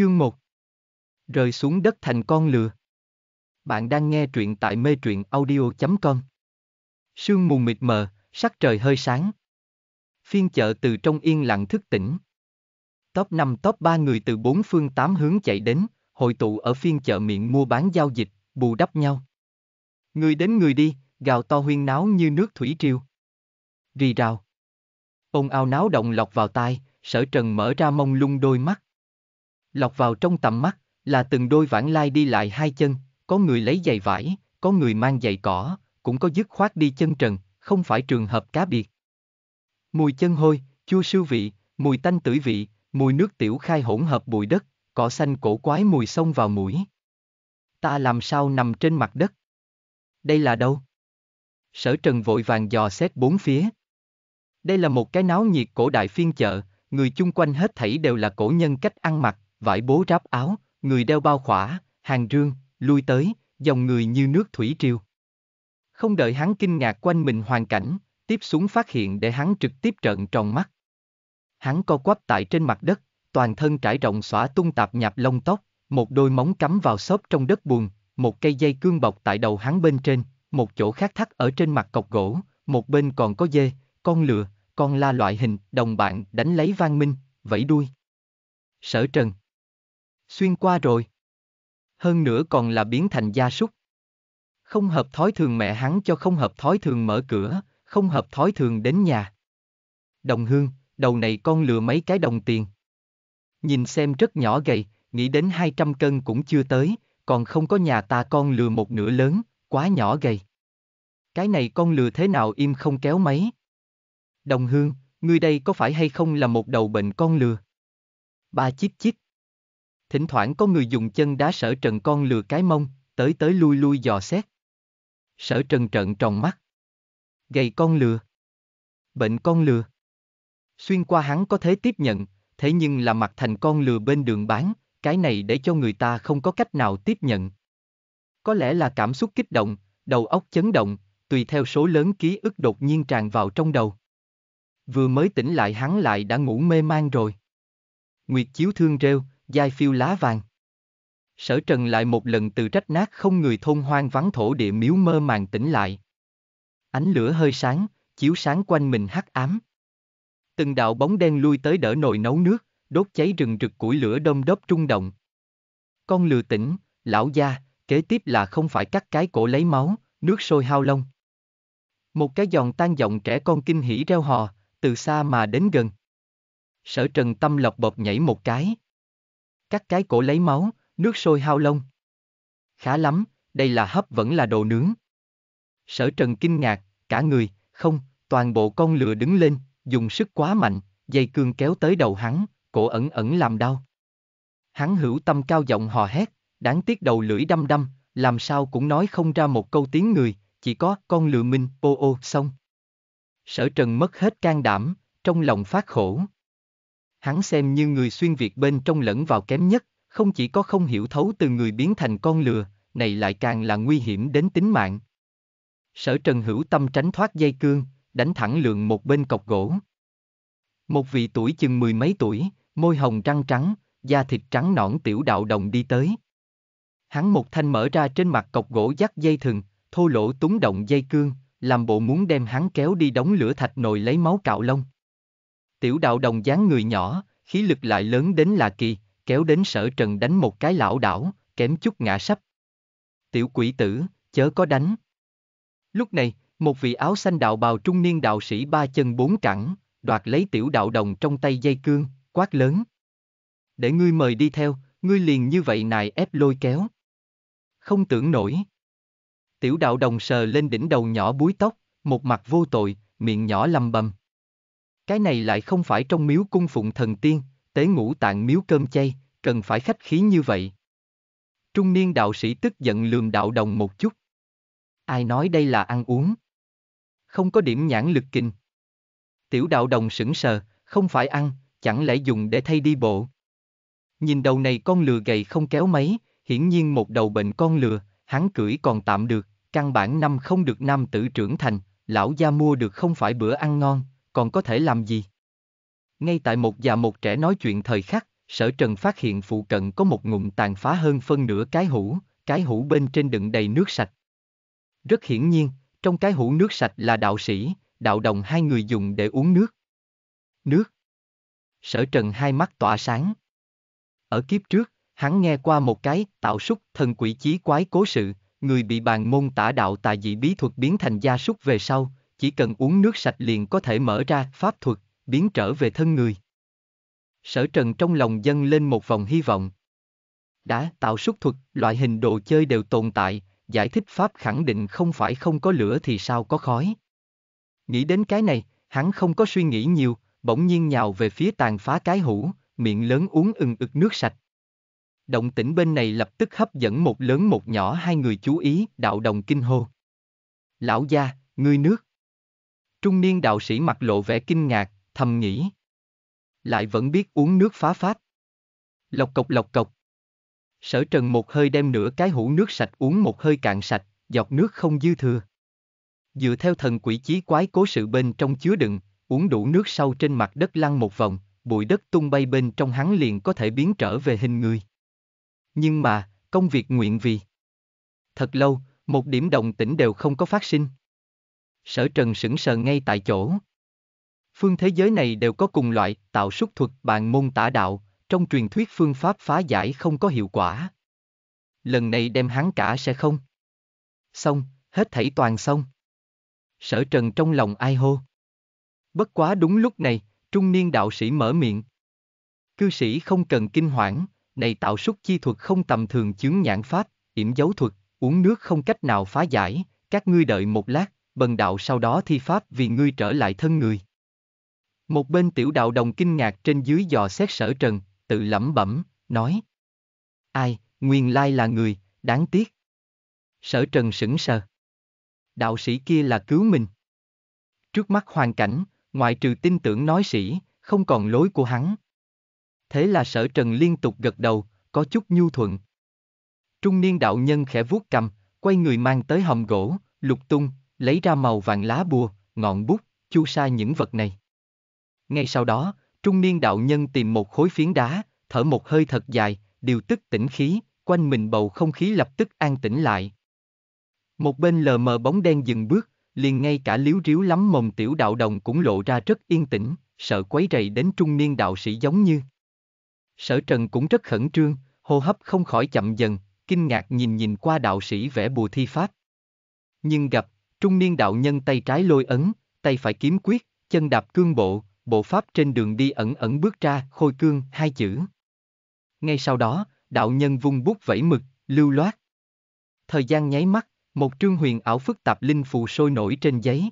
Chương 1 Rơi xuống đất thành con lừa. Bạn đang nghe truyện tại mê truyện audio.com. Sương mù mịt mờ, sắc trời hơi sáng. Phiên chợ từ trong yên lặng thức tỉnh. Top 5 top 3 người từ bốn phương tám hướng chạy đến, hội tụ ở phiên chợ miệng mua bán giao dịch, bù đắp nhau. Người đến người đi, gào to huyên náo như nước thủy triều. Rì rào. Ông ao náo động lọc vào tai, sở trần mở ra mông lung đôi mắt. Lọc vào trong tầm mắt, là từng đôi vãng lai đi lại hai chân, có người lấy giày vải, có người mang giày cỏ, cũng có dứt khoát đi chân trần, không phải trường hợp cá biệt. Mùi chân hôi, chua sư vị, mùi tanh tử vị, mùi nước tiểu khai hỗn hợp bụi đất, cỏ xanh cổ quái mùi xông vào mũi. Ta làm sao nằm trên mặt đất? Đây là đâu? Sở Trần vội vàng dò xét bốn phía. Đây là một cái náo nhiệt cổ đại phiên chợ, người chung quanh hết thảy đều là cổ nhân cách ăn mặc, vải bố ráp áo, người đeo bao khỏa, hàng rương, lui tới, dòng người như nước thủy triều. Không đợi hắn kinh ngạc quanh mình hoàn cảnh, tiếp xuống phát hiện để hắn trực tiếp trợn tròn mắt. Hắn co quắp tại trên mặt đất, toàn thân trải rộng xõa tung tạp nhạp lông tóc, một đôi móng cắm vào xốp trong đất buồn, một cây dây cương bọc tại đầu hắn bên trên, một chỗ khác thắt ở trên mặt cọc gỗ, một bên còn có dê, con lừa, con la loại hình, đồng bạn đánh lấy vang minh, vẫy đuôi. Sở trần. Xuyên qua rồi. Hơn nữa còn là biến thành gia súc. Không hợp thói thường mẹ hắn cho không hợp thói thường mở cửa, không hợp thói thường đến nhà. Đồng hương, đầu này con lừa mấy cái đồng tiền. Nhìn xem rất nhỏ gầy, nghĩ đến 200 cân cũng chưa tới, còn không có nhà ta con lừa một nửa lớn, quá nhỏ gầy. Cái này con lừa thế nào im không kéo mấy. Đồng hương, ngươi đây có phải hay không là một đầu bệnh con lừa? Ba chít chít. Thỉnh thoảng có người dùng chân đá sở trần con lừa cái mông, tới tới lui lui dò xét. Sở trần trợn tròn mắt. Gầy con lừa. Bệnh con lừa. Xuyên qua hắn có thể tiếp nhận, thế nhưng là mặt thành con lừa bên đường bán, cái này để cho người ta không có cách nào tiếp nhận. Có lẽ là cảm xúc kích động, đầu óc chấn động, tùy theo số lớn ký ức đột nhiên tràn vào trong đầu. Vừa mới tỉnh lại hắn lại đã ngủ mê man rồi. Nguyệt chiếu thương rêu, giai phiêu lá vàng. Sở trần lại một lần từ trách nát không người thôn hoang vắng thổ địa miếu mơ màng tỉnh lại. Ánh lửa hơi sáng, chiếu sáng quanh mình hắc ám. Từng đạo bóng đen lui tới đỡ nồi nấu nước, đốt cháy rừng rực củi lửa đông đốc trung động. Con lừa tỉnh, lão gia, kế tiếp là không phải cắt cái cổ lấy máu, nước sôi hao lông. Một cái giòn tan giọng trẻ con kinh hỉ reo hò, từ xa mà đến gần. Sở trần tâm lọc bọc nhảy một cái. Cắt cái cổ lấy máu, nước sôi hao lông. Khá lắm, đây là hấp vẫn là đồ nướng. Sở trần kinh ngạc, cả người, không, toàn bộ con lừa đứng lên, dùng sức quá mạnh, dây cương kéo tới đầu hắn, cổ ẩn ẩn làm đau. Hắn hữu tâm cao giọng hò hét, đáng tiếc đầu lưỡi đâm đâm, làm sao cũng nói không ra một câu tiếng người, chỉ có con lừa minh, ô ô, xong. Sở trần mất hết can đảm, trong lòng phát khổ. Hắn xem như người xuyên Việt bên trong lẫn vào kém nhất, không chỉ có không hiểu thấu từ người biến thành con lừa, này lại càng là nguy hiểm đến tính mạng. Sở trần hữu tâm tránh thoát dây cương, đánh thẳng lượng một bên cọc gỗ. Một vị tuổi chừng mười mấy tuổi, môi hồng răng trắng, da thịt trắng nõn tiểu đạo đồng đi tới. Hắn một thanh mở ra trên mặt cọc gỗ dắt dây thừng, thô lỗ túng động dây cương, làm bộ muốn đem hắn kéo đi đóng lửa thạch nồi lấy máu cạo lông. Tiểu đạo đồng dáng người nhỏ, khí lực lại lớn đến lạ kỳ, kéo đến sở trần đánh một cái lão đảo, kém chút ngã sắp. Tiểu quỷ tử, chớ có đánh. Lúc này, một vị áo xanh đạo bào trung niên đạo sĩ ba chân bốn cẳng, đoạt lấy tiểu đạo đồng trong tay dây cương, quát lớn. Để ngươi mời đi theo, ngươi liền như vậy nài ép lôi kéo. Không tưởng nổi. Tiểu đạo đồng sờ lên đỉnh đầu nhỏ búi tóc, một mặt vô tội, miệng nhỏ lầm bầm. Cái này lại không phải trong miếu cung phụng thần tiên, tế ngũ tạng miếu cơm chay, cần phải khách khí như vậy. Trung niên đạo sĩ tức giận lườm đạo đồng một chút. Ai nói đây là ăn uống? Không có điểm nhãn lực kinh. Tiểu đạo đồng sững sờ, không phải ăn, chẳng lẽ dùng để thay đi bộ. Nhìn đầu này con lừa gầy không kéo mấy, hiển nhiên một đầu bệnh con lừa, hắn cưỡi còn tạm được, căn bản năm không được nam tử trưởng thành, lão gia mua được không phải bữa ăn ngon, còn có thể làm gì? Ngay tại một già một trẻ nói chuyện thời khắc, sở trần phát hiện phụ cận có một ngụm tàn phá hơn phân nửa cái hũ, cái hũ bên trên đựng đầy nước sạch. Rất hiển nhiên, trong cái hũ nước sạch là đạo sĩ, đạo đồng hai người dùng để uống nước. Nước. Sở trần hai mắt tỏa sáng. Ở kiếp trước, hắn nghe qua một cái tạo súc thần quỷ chí quái cố sự, người bị bàn môn tả đạo tà dị bí thuật biến thành gia súc về sau, chỉ cần uống nước sạch liền có thể mở ra pháp thuật, biến trở về thân người. Sở trần trong lòng dâng lên một vòng hy vọng. Đã tạo xuất thuật, loại hình đồ chơi đều tồn tại, giải thích pháp khẳng định không phải không có lửa thì sao có khói. Nghĩ đến cái này, hắn không có suy nghĩ nhiều, bỗng nhiên nhào về phía tàn phá cái hũ, miệng lớn uống ừng ực nước sạch. Động tĩnh bên này lập tức hấp dẫn một lớn một nhỏ hai người chú ý, đạo đồng kinh hô. Lão gia, ngươi nước. Trung niên đạo sĩ mặt lộ vẻ kinh ngạc, thầm nghĩ. Lại vẫn biết uống nước phá phát, Lộc cộc lộc cộc. Sở trần một hơi đem nửa cái hũ nước sạch uống một hơi cạn sạch, giọt nước không dư thừa. Dựa theo thần quỷ chí quái cố sự bên trong chứa đựng, uống đủ nước sau trên mặt đất lăn một vòng, bụi đất tung bay bên trong hắn liền có thể biến trở về hình người. Nhưng mà, công việc nguyện vì. Thật lâu, một điểm động tĩnh đều không có phát sinh. Sở trần sững sờ ngay tại chỗ. Phương thế giới này đều có cùng loại tạo súc thuật bàn môn tả đạo, trong truyền thuyết phương pháp phá giải không có hiệu quả. Lần này đem hắn cả sẽ không. Xong, hết thảy toàn xong. Sở trần trong lòng ai hô. Bất quá đúng lúc này, trung niên đạo sĩ mở miệng. Cư sĩ không cần kinh hoảng, này tạo súc chi thuật không tầm thường chướng nhãn pháp, yểm dấu thuật, uống nước không cách nào phá giải, các ngươi đợi một lát, bần đạo sau đó thi pháp vì ngươi trở lại thân người. Một bên tiểu đạo đồng kinh ngạc trên dưới dò xét sở trần, tự lẩm bẩm, nói. Ai, nguyên lai là người, đáng tiếc. Sở trần sững sờ. Đạo sĩ kia là cứu mình. Trước mắt hoàn cảnh, ngoại trừ tin tưởng nói sĩ, không còn lối của hắn. Thế là sở trần liên tục gật đầu, có chút nhu thuận. Trung niên đạo nhân khẽ vuốt cầm, quay người mang tới hầm gỗ, lục tung, lấy ra màu vàng lá bùa, ngọn bút, chu sa những vật này. Ngay sau đó, trung niên đạo nhân tìm một khối phiến đá, thở một hơi thật dài, điều tức tĩnh khí, quanh mình bầu không khí lập tức an tĩnh lại. Một bên lờ mờ bóng đen dừng bước, liền ngay cả liếu riếu lắm mồm tiểu đạo đồng cũng lộ ra rất yên tĩnh, sợ quấy rầy đến trung niên đạo sĩ giống như. Sở trần cũng rất khẩn trương, hô hấp không khỏi chậm dần, kinh ngạc nhìn nhìn qua đạo sĩ vẽ bùa thi pháp. Nhưng gặp, trung niên đạo nhân tay trái lôi ấn, tay phải kiếm quyết, chân đạp cương bộ, bộ pháp trên đường đi ẩn ẩn bước ra, khôi cương, hai chữ. Ngay sau đó, đạo nhân vung bút vẫy mực, lưu loát. Thời gian nháy mắt, một trương huyền ảo phức tạp linh phù sôi nổi trên giấy.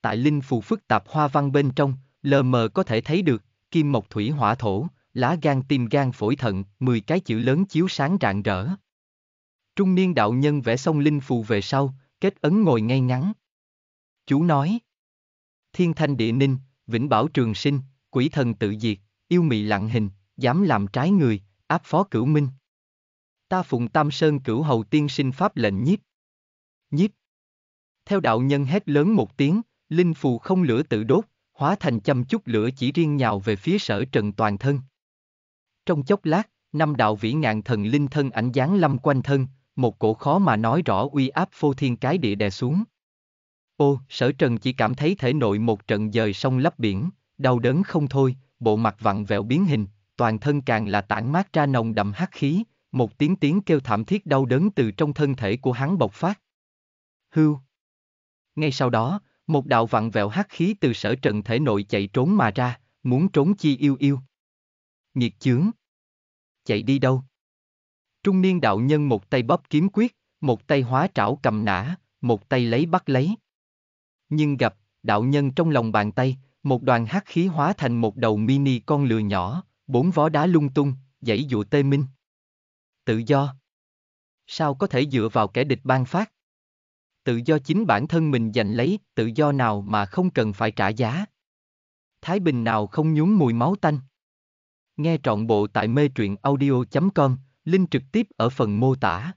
Tại linh phù phức tạp hoa văn bên trong, lờ mờ có thể thấy được, kim mộc thủy hỏa thổ, lá gan tim gan phổi thận, 10 cái chữ lớn chiếu sáng rạng rỡ. Trung niên đạo nhân vẽ xong linh phù về sau, kết ấn ngồi ngay ngắn. Chú nói. Thiên thanh địa ninh, vĩnh bảo trường sinh, quỷ thần tự diệt, yêu mị lặng hình, dám làm trái người, áp phó cửu minh. Ta phụng tam sơn cửu hầu tiên sinh pháp lệnh nhiếp. Nhiếp. Theo đạo nhân hét lớn một tiếng, linh phù không lửa tự đốt, hóa thành chăm chút lửa chỉ riêng nhào về phía sở trần toàn thân. Trong chốc lát, năm đạo vĩ ngạn thần linh thân ảnh dáng lâm quanh thân, một cổ khó mà nói rõ uy áp phô thiên cái địa đè xuống. Ô, sở trần chỉ cảm thấy thể nội một trận dời sông lấp biển, đau đớn không thôi, bộ mặt vặn vẹo biến hình, toàn thân càng là tản mát ra nồng đậm hắc khí, một tiếng tiếng kêu thảm thiết đau đớn từ trong thân thể của hắn bộc phát. Hưu. Ngay sau đó, một đạo vặn vẹo hắc khí từ sở trần thể nội chạy trốn mà ra, muốn trốn chi yêu yêu. Nghiệt chướng. Chạy đi đâu? Trung niên đạo nhân một tay bóp kiếm quyết, một tay hóa trảo cầm nã, một tay lấy bắt lấy. Nhưng gặp, đạo nhân trong lòng bàn tay, một đoàn hắc khí hóa thành một đầu mini con lừa nhỏ, bốn vó đá lung tung, dãy dụ tê minh. Tự do. Sao có thể dựa vào kẻ địch ban phát? Tự do chính bản thân mình giành lấy, tự do nào mà không cần phải trả giá. Thái bình nào không nhúng mùi máu tanh. Nghe trọn bộ tại mê truyện audio.com, link trực tiếp ở phần mô tả.